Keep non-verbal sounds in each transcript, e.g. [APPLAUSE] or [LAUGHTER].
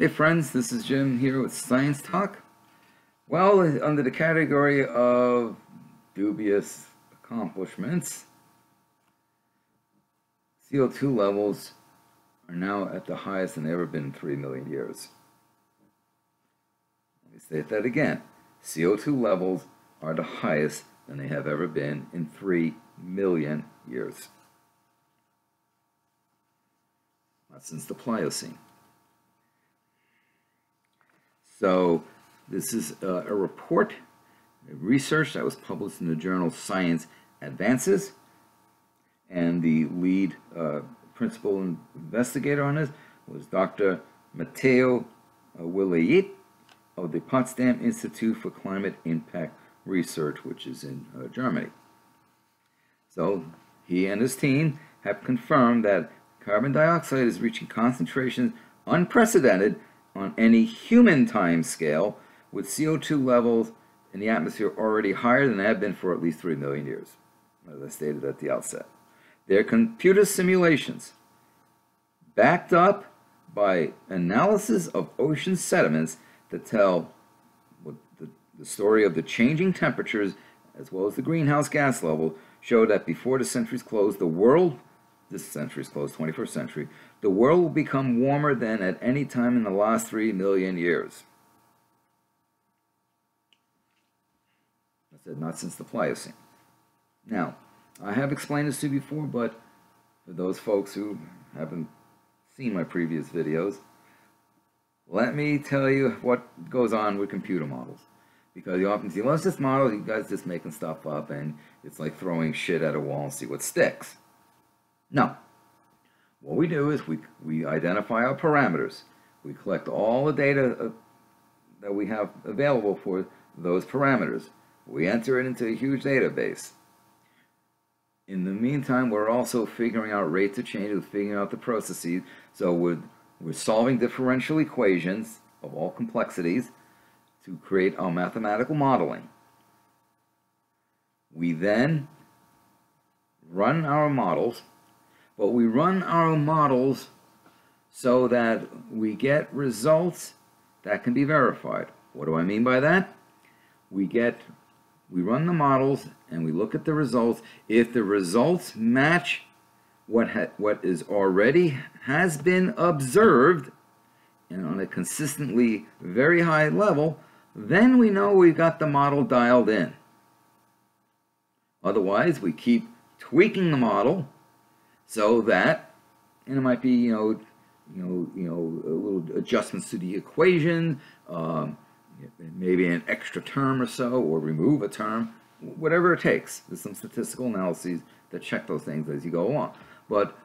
Hey friends, this is Jim here with Science Talk. Well, under the category of dubious accomplishments, CO2 levels are now at the highest than ever been in 3 million years. Let me state that again. CO2 levels are the highest than they have ever been in 3 million years. Not since the Pliocene. So this is uh, a report, a research that was published in the journal Science Advances, and the lead uh, principal investigator on this was Dr. Matteo uh, Willeit of the Potsdam Institute for Climate Impact Research, which is in uh, Germany. So he and his team have confirmed that carbon dioxide is reaching concentrations unprecedented on any human time scale with CO2 levels in the atmosphere already higher than they have been for at least 3 million years, as I stated at the outset. Their computer simulations, backed up by analysis of ocean sediments that tell the, the story of the changing temperatures as well as the greenhouse gas level, show that before the century's close, the world, this century's close, 21st century, the world will become warmer than at any time in the last 3 million years. I said not since the Pliocene. Now, I have explained this to you before, but for those folks who haven't seen my previous videos, let me tell you what goes on with computer models. Because you often see, well, it's just models, you guys just making stuff up, and it's like throwing shit at a wall and see what sticks. No. What we do is we, we identify our parameters. We collect all the data uh, that we have available for those parameters. We enter it into a huge database. In the meantime, we're also figuring out rates of change, figuring out the processes. So we're, we're solving differential equations of all complexities to create our mathematical modeling. We then run our models, but we run our models so that we get results that can be verified. What do I mean by that? We get we run the models and we look at the results. If the results match what what is already has been observed and on a consistently very high level, then we know we've got the model dialed in. Otherwise, we keep tweaking the model so that, and it might be, you know, you know, you know, little adjustments to the equation, um, maybe an extra term or so, or remove a term, whatever it takes. There's some statistical analyses that check those things as you go along. But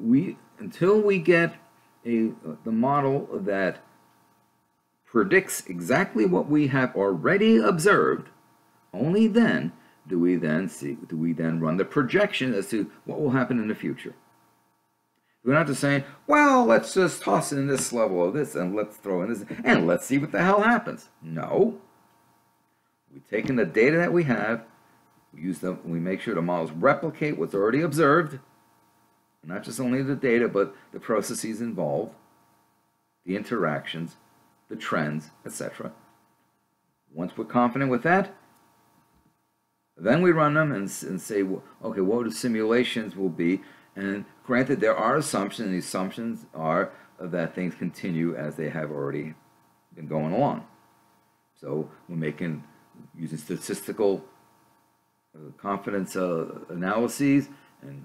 we, until we get a the model that predicts exactly what we have already observed, only then do we then see do we then run the projection as to what will happen in the future. We're not just saying, well, let's just toss in this level of this and let's throw in this and let's see what the hell happens. No. We've taken the data that we have, we use them, we make sure the models replicate what's already observed, not just only the data, but the processes involved, the interactions, the trends, etc. Once we're confident with that, then we run them and, and say, okay, what the simulations will be. And granted, there are assumptions, and the assumptions are that things continue as they have already been going along. So we're making, using statistical uh, confidence uh, analyses and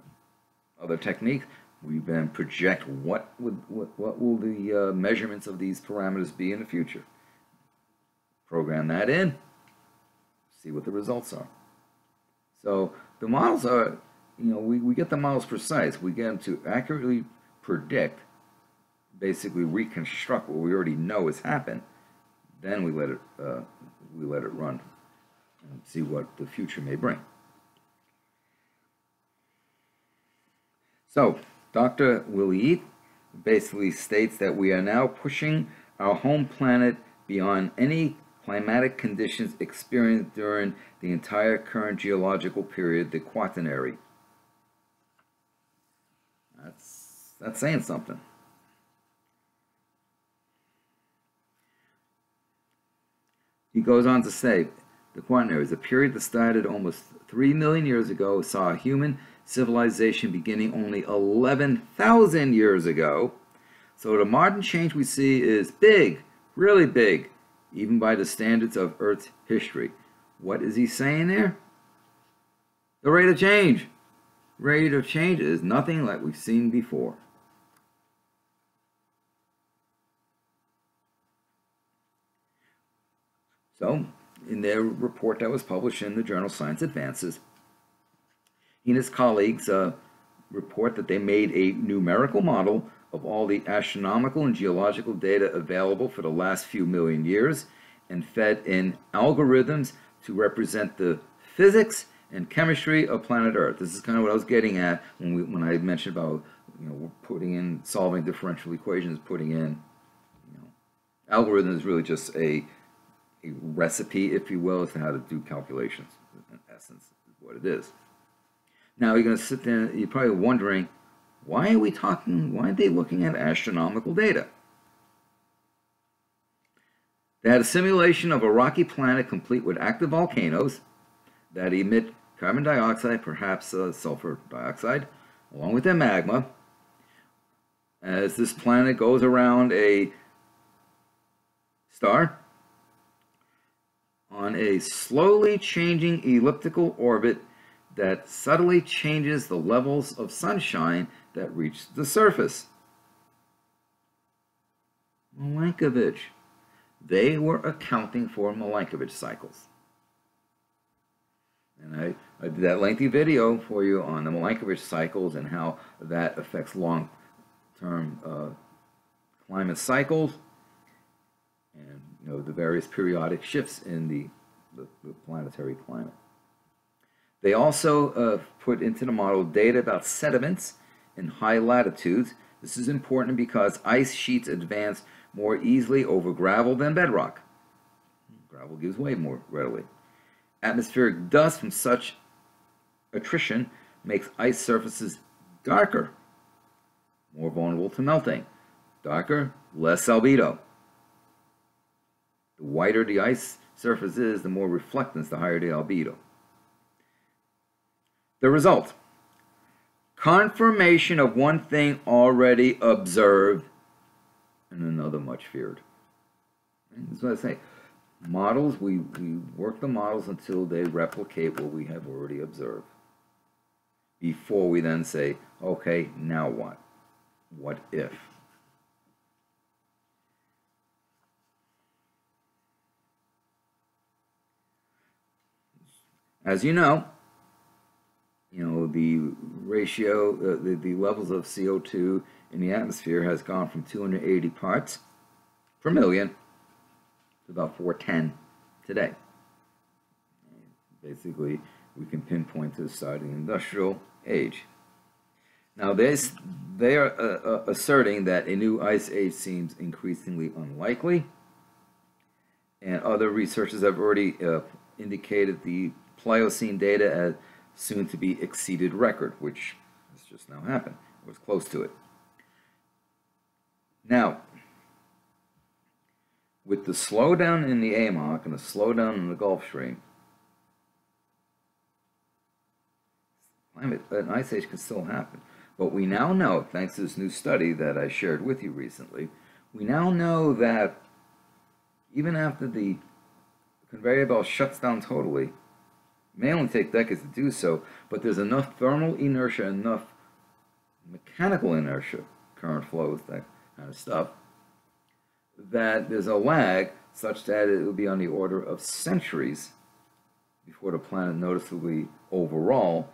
other techniques, we then project what would what, what will the uh, measurements of these parameters be in the future. Program that in, see what the results are. So the models are, you know, we, we get the models precise. We get them to accurately predict, basically reconstruct what we already know has happened. Then we let it uh, we let it run and see what the future may bring. So Dr. Willeit basically states that we are now pushing our home planet beyond any climatic conditions experienced during the entire current geological period, the Quaternary. That's, that's saying something. He goes on to say, the Quaternary is a period that started almost 3 million years ago, saw a human civilization beginning only 11,000 years ago. So the modern change we see is big, really big, even by the standards of Earth's history. What is he saying there? The rate of change. Rate of change is nothing like we've seen before. So, in their report that was published in the journal Science Advances, he and his colleagues uh, report that they made a numerical model of all the astronomical and geological data available for the last few million years and fed in algorithms to represent the physics and chemistry of planet Earth. This is kind of what I was getting at when we when I mentioned about you know putting in solving differential equations, putting in you know algorithm is really just a a recipe, if you will, as to how to do calculations. In essence, is what it is. Now you're going to sit there. You're probably wondering, why are we talking? Why are they looking at astronomical data? They had a simulation of a rocky planet complete with active volcanoes that emit carbon dioxide, perhaps uh, sulfur dioxide, along with their magma. As this planet goes around a star on a slowly changing elliptical orbit that subtly changes the levels of sunshine that reach the surface. Milankovitch. They were accounting for Milankovitch cycles. And I, I did that lengthy video for you on the Milankovitch cycles and how that affects long-term uh, climate cycles and you know the various periodic shifts in the, the, the planetary climate. They also uh, put into the model data about sediments in high latitudes. This is important because ice sheets advance more easily over gravel than bedrock. Gravel gives way more readily. Atmospheric dust from such attrition makes ice surfaces darker, more vulnerable to melting. Darker, less albedo. The whiter the ice surface is, the more reflectance, the higher the albedo. The result confirmation of one thing already observed and another much feared. That's what I say. Models, we, we work the models until they replicate what we have already observed. Before we then say, okay, now what? What if? As you know, you know, the ratio, uh, the, the levels of CO2 in the atmosphere has gone from 280 parts per million to about 410 today. Basically, we can pinpoint to the start of the industrial age. Now, this, they are uh, uh, asserting that a new ice age seems increasingly unlikely, and other researchers have already uh, indicated the Pliocene data as soon to be exceeded record, which has just now happened. It was close to it. Now, with the slowdown in the AMOC and the slowdown in the Gulf Stream, climate, an ice age can still happen. But we now know, thanks to this new study that I shared with you recently, we now know that even after the conveyor belt shuts down totally, may only take decades to do so, but there's enough thermal inertia, enough mechanical inertia, current flows, that kind of stuff, that there's a lag such that it will be on the order of centuries before the planet noticeably overall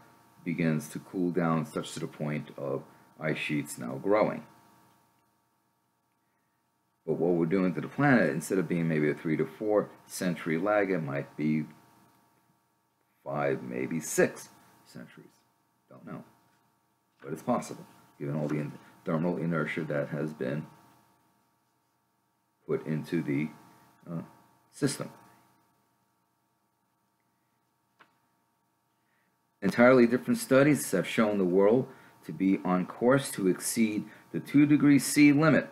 begins to cool down such to the point of ice sheets now growing. But what we're doing to the planet, instead of being maybe a three to four century lag, it might be five, maybe six centuries. Don't know. But it's possible, given all the thermal inertia that has been put into the uh, system. Entirely different studies have shown the world to be on course to exceed the 2 degrees C limit.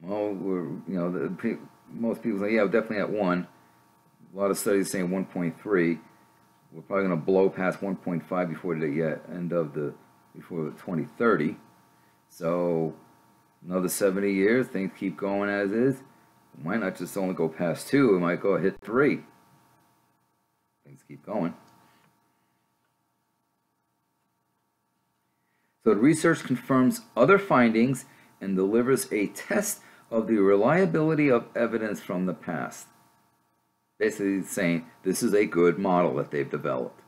Well, we're, you know, the most people say, yeah, definitely at 1. A lot of studies saying 1.3. We're probably going to blow past 1.5 before the end of the, before 2030. So another 70 years, things keep going as is. We might not just only go past 2, we might go hit 3. Things keep going. So the research confirms other findings and delivers a test of the reliability of evidence from the past. Basically saying this is a good model that they've developed.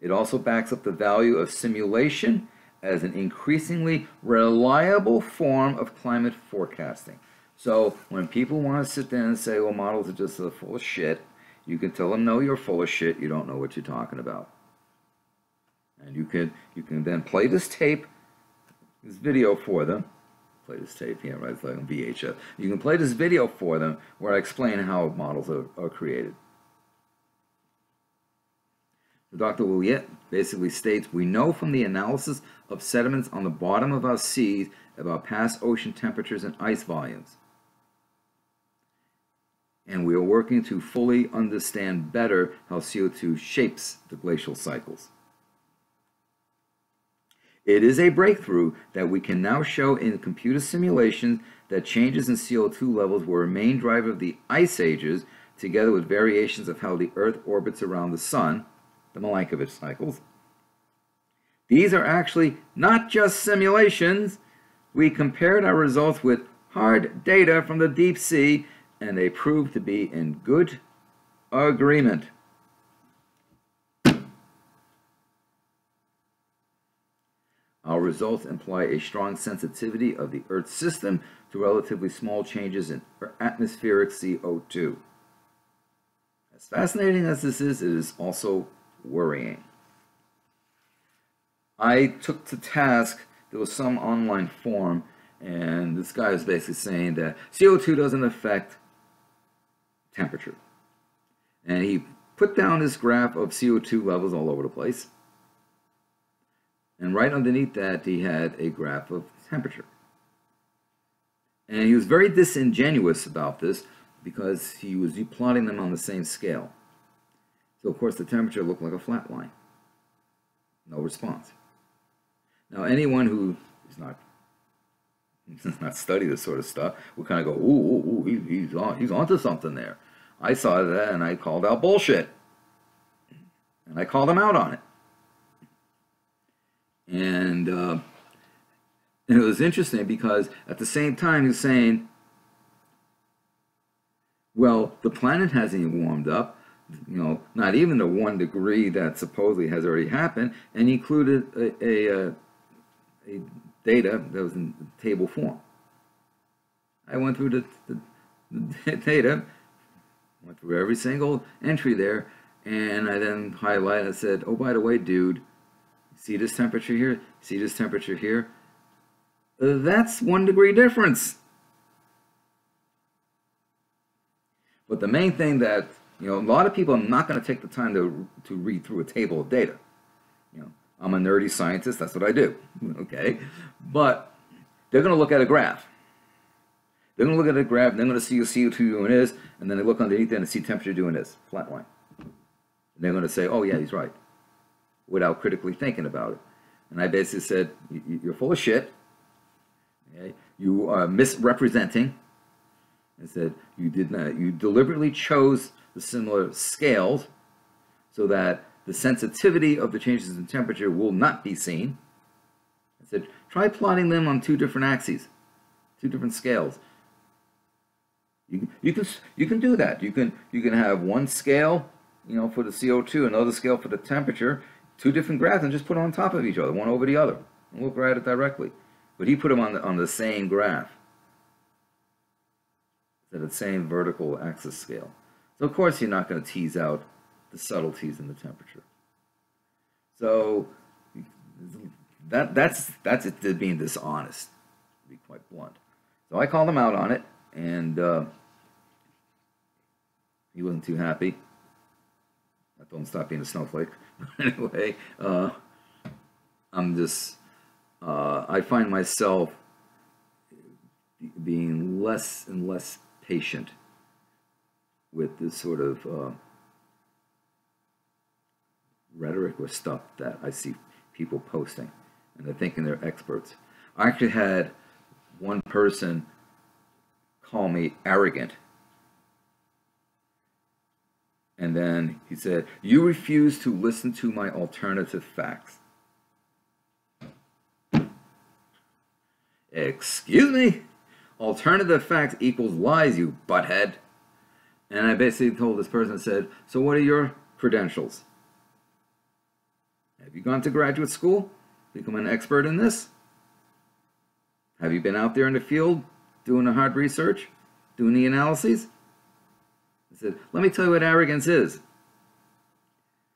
It also backs up the value of simulation as an increasingly reliable form of climate forecasting. So when people want to sit there and say, well, models are just full of shit, you can tell them, no, you're full of shit. You don't know what you're talking about. And you can, you can then play this tape, this video for them, play this tape here, right? Like on VHS. You can play this video for them where I explain how models are, are created. Dr. Willeit basically states, we know from the analysis of sediments on the bottom of our seas about past ocean temperatures and ice volumes. And we are working to fully understand better how CO2 shapes the glacial cycles. It is a breakthrough that we can now show in computer simulations that changes in CO2 levels were a main driver of the ice ages, together with variations of how the Earth orbits around the Sun, the Milankovitch cycles. These are actually not just simulations. We compared our results with hard data from the deep sea, and they proved to be in good agreement. Results imply a strong sensitivity of the Earth's system to relatively small changes in atmospheric CO2. As fascinating as this is, it is also worrying. I took to task, there was some online forum, and this guy was basically saying that CO2 doesn't affect temperature. And he put down this graph of CO2 levels all over the place. And right underneath that, he had a graph of temperature. And he was very disingenuous about this because he was plotting them on the same scale. So, of course, the temperature looked like a flat line. No response. Now, anyone who is not [LAUGHS] not study this sort of stuff will kind of go, ooh, ooh, ooh he, he's on, he's onto something there. I saw that and I called out bullshit, and I called him out on it. And, uh, and it was interesting because at the same time he's saying, well, the planet hasn't warmed up. You know, not even the one degree that supposedly has already happened, and he included a, a, a, a data that was in table form. I went through the, the, the [LAUGHS] data, went through every single entry there, and I then highlighted and said, oh, by the way, dude, see this temperature here? See this temperature here? That's one degree difference. But the main thing that you know, a lot of people are not going to take the time to, to read through a table of data. You know, I'm a nerdy scientist, that's what I do, [LAUGHS] okay? But they're going to look at a graph. They're going to look at a graph, they're going to see a CO2 doing this, and then they look underneath and see temperature doing this, flat line. And they're going to say, oh yeah, he's right, without critically thinking about it. And I basically said, you're full of shit. You are misrepresenting. I said, you did not, you deliberately chose the similar scales so that the sensitivity of the changes in temperature will not be seen. I said, try plotting them on two different axes, two different scales. You, can, you can you can do that. You can you can have one scale, you know, for the CO2, another scale for the temperature, two different graphs, and just put them on top of each other, one over the other, and look right at it directly. But he put them on the on the same graph, at the same vertical axis scale. So of course you're not going to tease out the subtleties in the temperature. So that that's that's it being dishonest, to be quite blunt. So I called him out on it, and uh, he wasn't too happy. I told him stop being a snowflake. [LAUGHS] Anyway, uh, I'm just uh, I find myself being less and less patient with this sort of uh, rhetoric or stuff that I see people posting, and they're thinking they're experts. I actually had one person call me arrogant. And then he said, You refuse to listen to my alternative facts. Excuse me? Alternative facts equals lies, you butthead. And I basically told this person, I said, So what are your credentials? Have you gone to graduate school? Become an expert in this? Have you been out there in the field doing the hard research? Doing the analyses? I said, Let me tell you what arrogance is.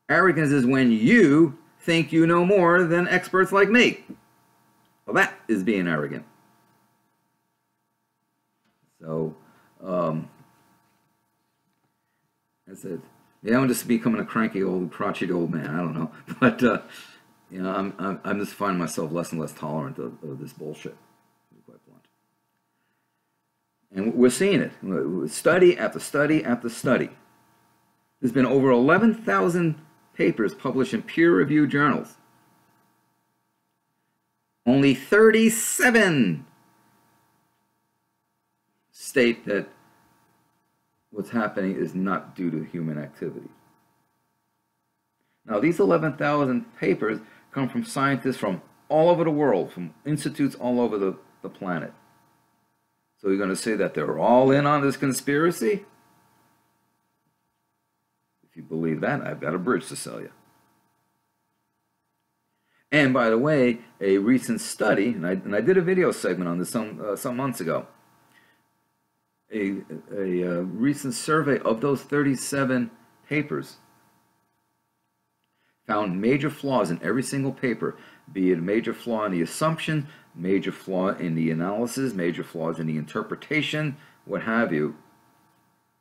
Arrogance is when you think you know more than experts like me. Well, that is being arrogant. So, um, I said, yeah, I'm just becoming a cranky old, crotchety old man. I don't know, [LAUGHS] but uh, you know, I'm, I'm, I'm just finding myself less and less tolerant of, of this bullshit. To be quite blunt. And we're seeing it. Study after study after study. There's been over 11,000 papers published in peer-reviewed journals. Only 37 state that what's happening is not due to human activity. Now, these 11,000 papers come from scientists from all over the world, from institutes all over the, the planet. So you're going to say that they're all in on this conspiracy? If you believe that, I've got a bridge to sell you. And by the way, a recent study, and I, and I did a video segment on this some, uh, some months ago, a, a, a recent survey of those 37 papers found major flaws in every single paper, be it a major flaw in the assumption, major flaw in the analysis, major flaws in the interpretation, what have you.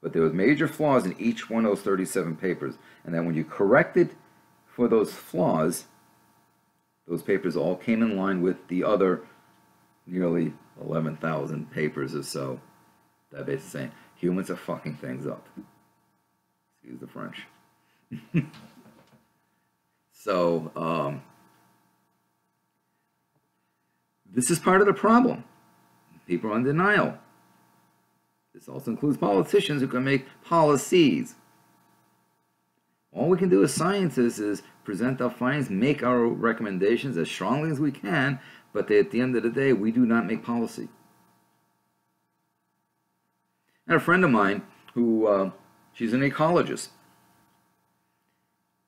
But there was major flaws in each one of those 37 papers. And then when you corrected for those flaws, those papers all came in line with the other nearly 11,000 papers or so that basically saying humans are fucking things up. Excuse the French. [LAUGHS] so, um, this is part of the problem. People are in denial. This also includes politicians who can make policies. All we can do as scientists is present our findings, make our recommendations as strongly as we can, but at the end of the day, we do not make policy. And a friend of mine who, uh, she's an ecologist.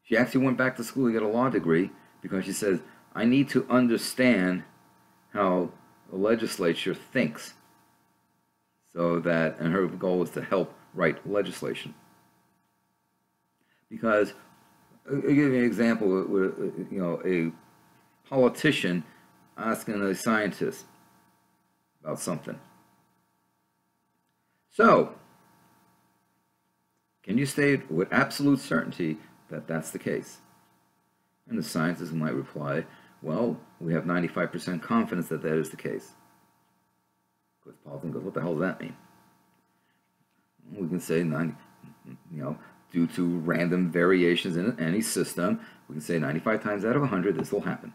She actually went back to school to get a law degree because she says, I need to understand how the legislature thinks. So that, and her goal is to help write legislation. Because, uh, I'll give you an example, uh, with uh, you know, a politician asking a scientist about something. So, can you state with absolute certainty that that's the case? And the scientist might reply, well, we have 95% confidence that that is the case. Of course, Paulson goes, what the hell does that mean? We can say, 90, you know, due to random variations in any system, we can say 95 times out of 100 this will happen.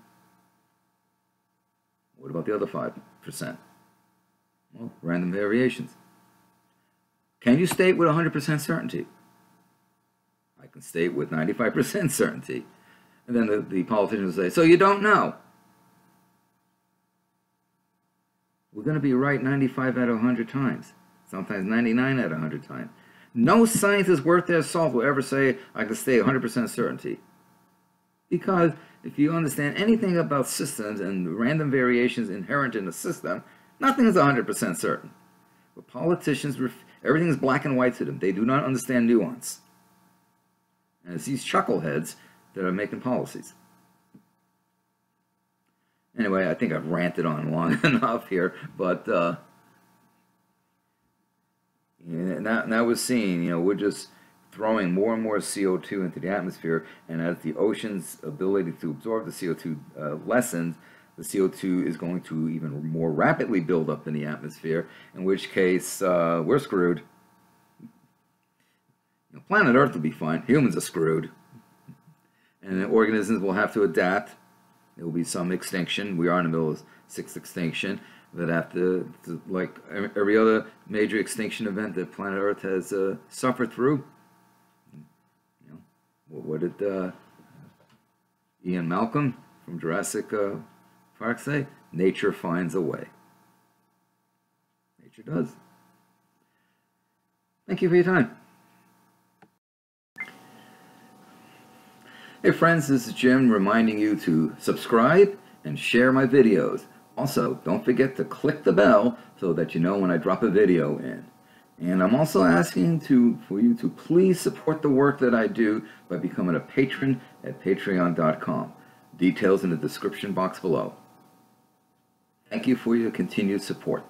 What about the other 5%? Well, random variations. Can you state with 100% certainty? I can state with 95% certainty. And then the, the politicians say, so you don't know. We're going to be right 95 out of 100 times, sometimes 99 out of 100 times. No scientist worth their salt will ever say, I can state 100% certainty. Because if you understand anything about systems and random variations inherent in a system, nothing is 100% certain. But politicians Everything is black and white to them. They do not understand nuance. And it's these chuckleheads that are making policies. Anyway, I think I've ranted on long [LAUGHS] enough here, but uh, yeah, now, now we're seeing, you know, we're just throwing more and more CO2 into the atmosphere, and as the ocean's ability to absorb the CO2 uh, lessens, the CO2 is going to even more rapidly build up in the atmosphere, in which case uh, we're screwed. planet Earth will be fine. Humans are screwed. And organisms will have to adapt. There will be some extinction. We are in the middle of sixth extinction but to like every other major extinction event that planet Earth has uh, suffered through. You know, what did uh, Ian Malcolm from Jurassic uh, Park say? Nature finds a way. Nature does. Thank you for your time. Hey friends, this is Jim reminding you to subscribe and share my videos. Also, don't forget to click the bell so that you know when I drop a video in. And I'm also asking to for you to please support the work that I do by becoming a patron at patreon.com. Details in the description box below. Thank you for your continued support.